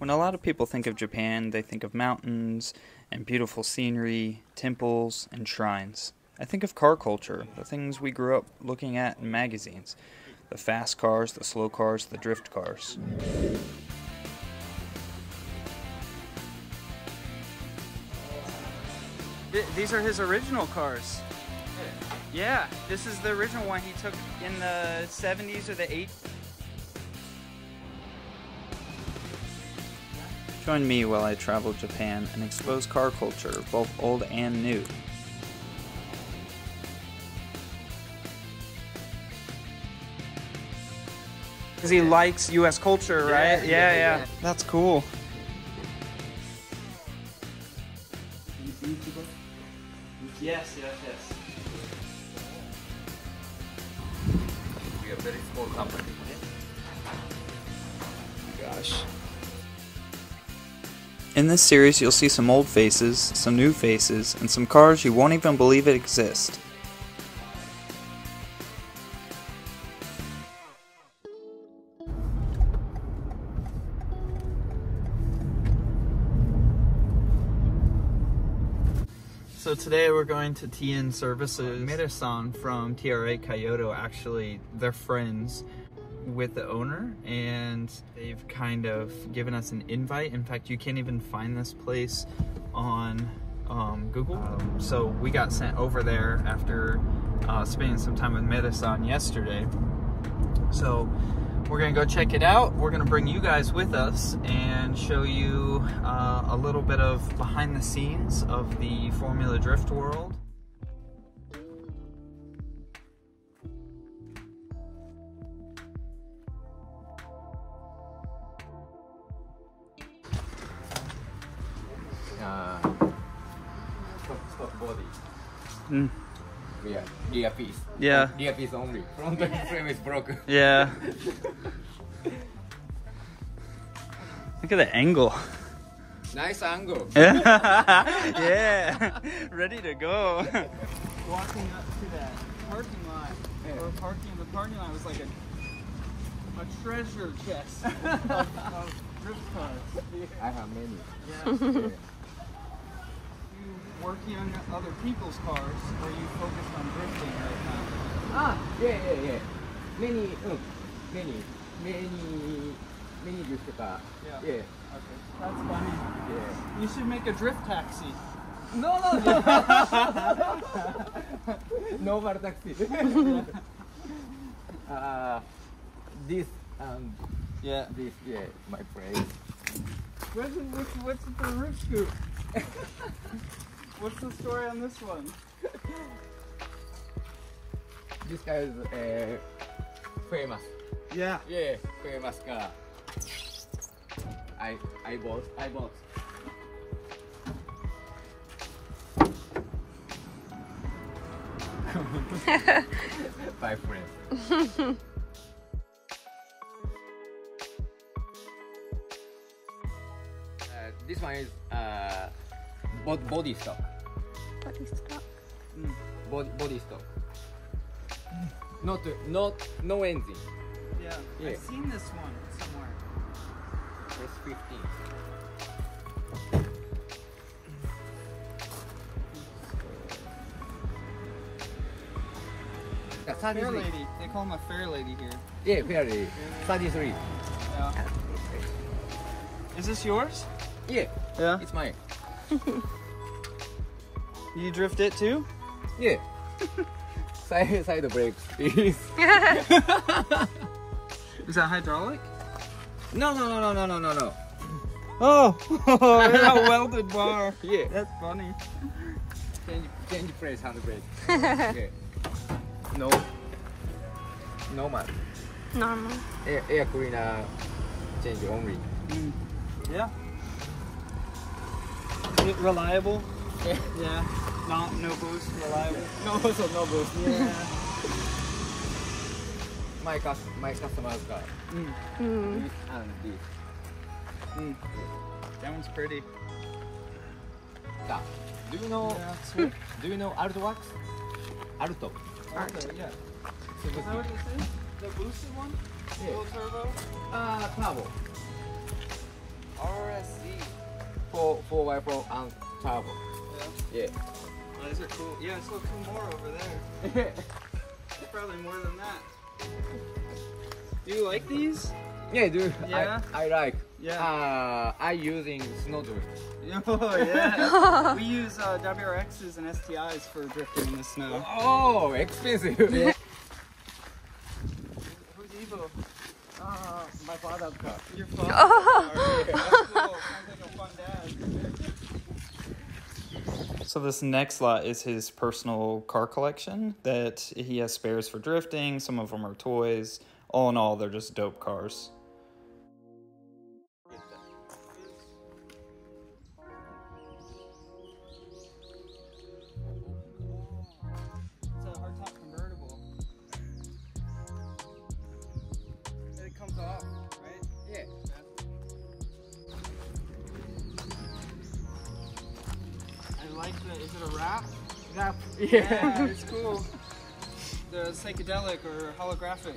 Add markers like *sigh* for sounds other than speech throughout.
When a lot of people think of Japan, they think of mountains and beautiful scenery, temples, and shrines. I think of car culture, the things we grew up looking at in magazines the fast cars, the slow cars, the drift cars. These are his original cars. Yeah, this is the original one he took in the 70s or the 80s. Join me while I travel Japan and expose car culture, both old and new. Because he likes U.S. culture, right? Yeah, yeah, yeah. yeah. That's cool. Yes, yes, yes. We are very small company. Gosh. In this series, you'll see some old faces, some new faces, and some cars you won't even believe it exist. So today we're going to TN Services. Miura-san from TRA Kyoto, actually, they're friends with the owner and they've kind of given us an invite. In fact, you can't even find this place on um, Google. Um, so we got sent over there after uh, spending some time with Miura-san yesterday. So we're gonna go check it out. We're gonna bring you guys with us and show you uh, a little bit of behind the scenes of the Formula Drift world. Mm. Yeah, rear piece. Yeah. Rear piece only. Front frame is broken. Yeah. Look at the angle. Nice angle. *laughs* yeah. Ready to go. Walking up to that parking lot, Yeah. or parking the parking lot was like a a treasure chest of, of drift cars. I have many. Yeah. Yeah. Working on other people's cars, or you focused on drifting right now? ah, yeah, yeah, yeah. Many, um, many, many, many drift car. Yeah. Yeah. Okay. That's funny. Yeah. You should make a drift taxi. No, no, no. *laughs* Normal taxi. *laughs* uh, this, um, Yeah. this, yeah, my friend. What's, what's, what's the roof scoop? *laughs* what's the story on this one? This guy is uh, famous. Yeah. Yeah, famous car. I, I bought, I bought. *laughs* Bye, friend. uh, this one is uh, body stock. Body stock. Body, stock. Not, not, no engine. Yeah. Yeah. I've seen this one somewhere. S15. Yeah, Fair 33. lady. They call him a fair lady here. Yeah, fairly. 33. Yeah. Is this yours? Yeah, Yeah. it's mine. *laughs* You drift it too? Yeah. side, side brakes, please. *laughs* Is that hydraulic? No, no, no, no, no, no, no, no. Oh, *laughs* a welded bar. Yeah. That's funny. Change, change place, hand brake. yeah. No. Normal. Normal. Air, air cleaner change only. Mm. Yeah. Is it reliable? Yeah. Yeah. Not no boost, reliable. *laughs* No, so no boost. Yeah. My, cus my customer's car. Mm. Mm. And this. Mm. That one's pretty. Car. Do you know? Yeah, sweet. Do you know Alto Works? Alto. Okay, yeah. Is that what it says? The boosted one? Yeah. Full turbo? Uh, turbo. RSC. Four four by four and turbo. Yeah. Yeah. Oh, these are cool. Yeah, I saw two more over there. *laughs* There's probably more than that. Do you like these? yeah, dude. Yeah? I, I like. Yeah. Uh, I using snowdrift. *laughs* Oh yeah. we *laughs* use uh, WRXs and STIs for drifting in the snow. Oh, expensive. Yeah. Who's Evo? Uh, my father's car. Your father. Oh, yeah. That's cool. Sounds like a fun dad. So this next lot is his personal car collection that he has spares for drifting. Some of them are toys. All in all, they're just dope cars. Comes off, right? Yeah. Like. Is it a wrap? That, Yeah, it's cool. The psychedelic or holographic.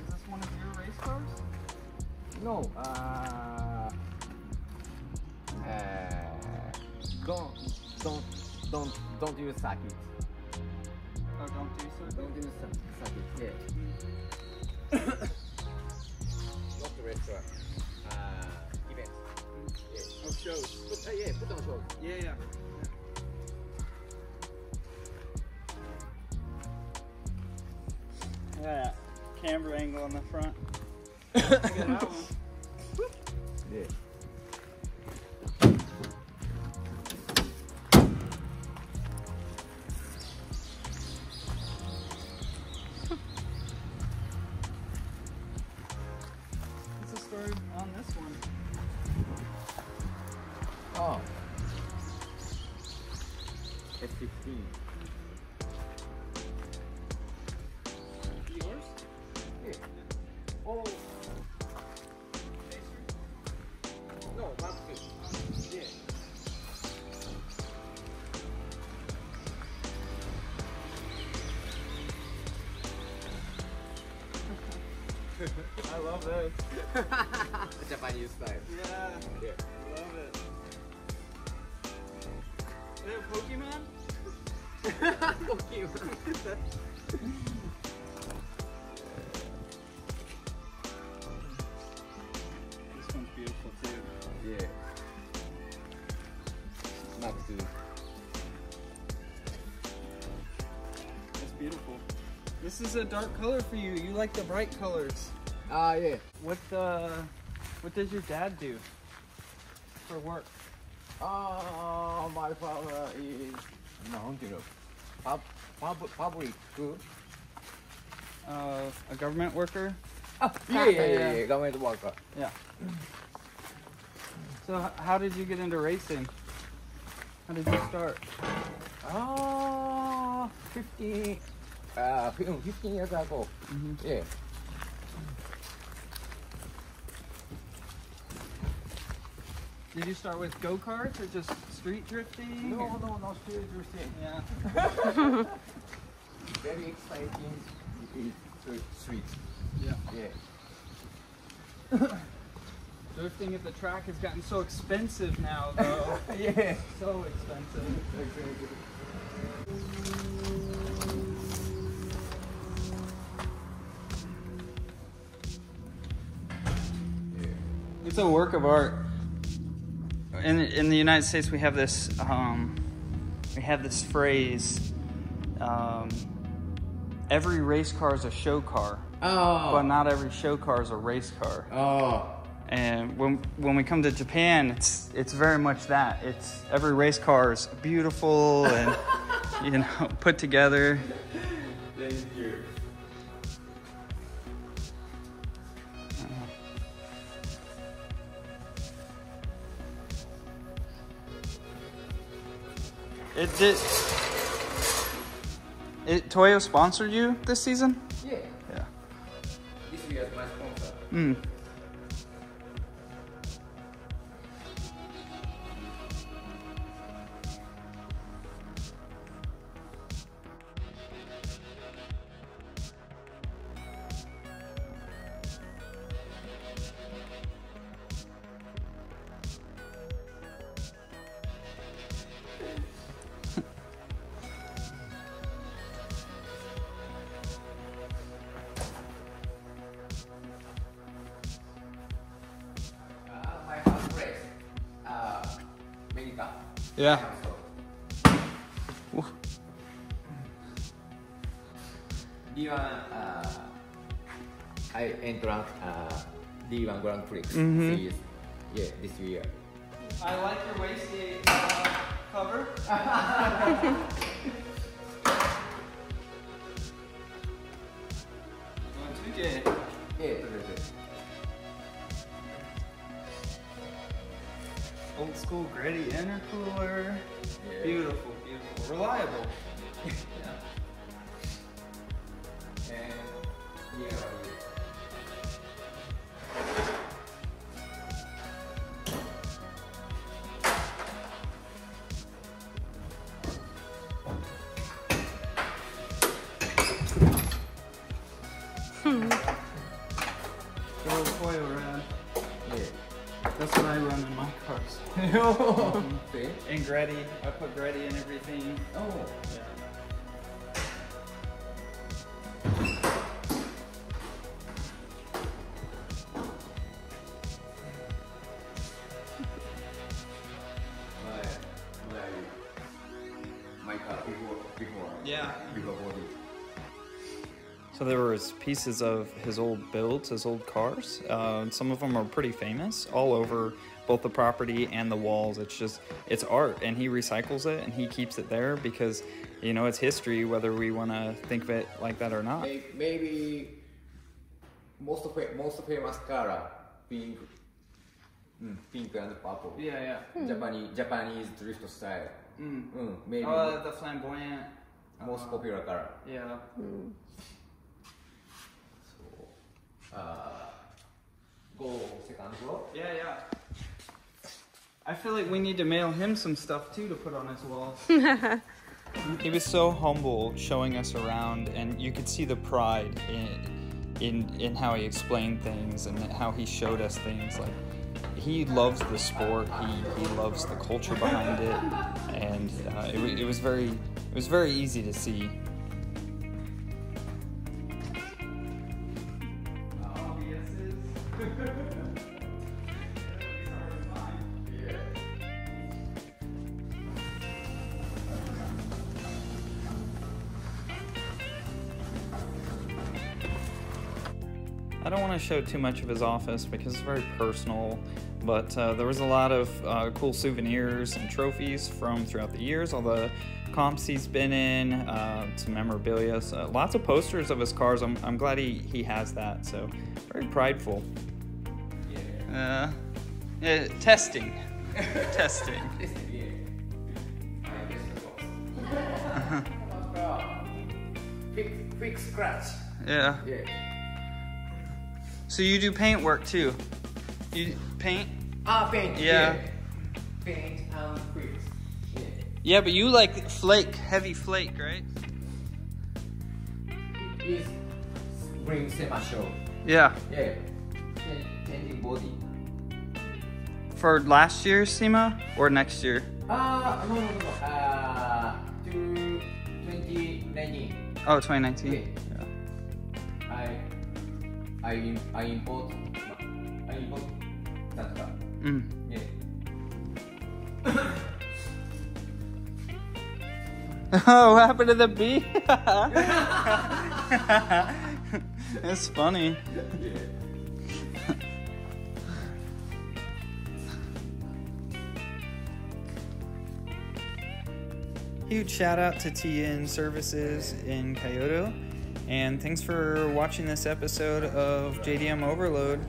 Is this one of your race cars? No. Uh, uh, don't don't don't don't use circuit. Oh, don't do so. Don't use cir- circuit. Yeah. *coughs* *coughs* *coughs* Not the restaurant. Uh, event. Yeah. Oh, shows. Put, uh, yeah, put on show. Yeah, yeah. Yeah, camber angle on the front. *laughs* Love. *laughs* Japanese style. Yeah, Yeah. love it. Is it a Pokemon? This one's beautiful too. yeah. Not too. It's beautiful. This is a dark color for you. You like the bright colors. Ah, uh, yeah. What the? What does your dad do for work? Ah, my father is no, you know, pub, pub, public good. Uh, a government worker. Oh, *laughs* yeah, yeah, yeah, yeah, government worker. Yeah. So, how did you get into racing? How did you start? Ah, 15, uh, 15 years ago. Mm -hmm. Yeah. Did you start with go karts or just street drifting? No, or- no, no, still interesting. Yeah. *laughs* Very exciting. It is sweet. Yeah. Yeah. *coughs* Drifting at the track has gotten so expensive now, though. *laughs* yeah. so expensive. It's a work of art. In in the United States, we have this um, we have this phrase. Um, every race car is a show car, Oh. but not every show car is a race car. Oh. And when when we come to Japan, it's it's very much that. It's every race car is beautiful and *laughs* you know put together. It did. It Toyo sponsored you this season? Yeah. Yeah. This year my sponsor. Hmm. Yeah. D1 uh, I entrance uh, D1 Grand Prix Mhm. series. Yeah, this year. I like your wastegate uh, cover. *laughs* school GReddy intercooler. Yeah. Beautiful, beautiful, reliable. *laughs* And yeah, *laughs* cars. See? And GReddy, I put GReddy in everything. Oh. *laughs* Yeah. Yeah. So there was pieces of his old builds, his old cars. Uh, some of them are pretty famous, all over both the property and the walls. It's just it's art, and he recycles it and he keeps it there because you know it's history, whether we want to think of it like that or not. Maybe most fa- most famous color pink, mm, pink and purple. Yeah, yeah. Japanese Japanese drift style. Mm. Mm, maybe Uh, the flamboyant. most popular color. Yeah. So, uh, go second floor. Yeah, yeah. I feel like we need to mail him some stuff too to put on his walls. *laughs* he was so humble showing us around, and you could see the pride in in in how he explained things and how he showed us things. Like he loves the sport, he he loves the culture behind it, and uh, it, wa- it was very it was very easy to see. I don't want to show too much of his office because it's very personal, but uh, there was a lot of uh, cool souvenirs and trophies from throughout the years, all the comps he's been in, uh, some memorabilia, so lots of posters of his cars. I'm, I'm glad he, he has that, so very prideful. Uh, yeah, testing. *laughs* testing. *laughs* Fix, fix *laughs* scratch. Yeah. Yeah. So you do paint work too? You paint? Ah, paint. Yeah. Paint and fix. Yeah. Yeah, but you like flake, heavy flake, right? Bring sema show. Yeah. Yeah. Painting body. For last year's SEMA or next year? Ah, no, no, no, no. Ah, to 2019. Oh, 2019. Yeah. I, I, I import, I import that car. Mm. Yeah. *laughs* Oh, what happened to the bee? *laughs* That's funny. Huge shout out to TN Services in Kyoto. And thanks for watching this episode of JDM Overload.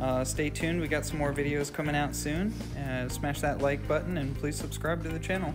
Uh, stay tuned, we got some more videos coming out soon. Uh, smash that like button and please subscribe to the channel.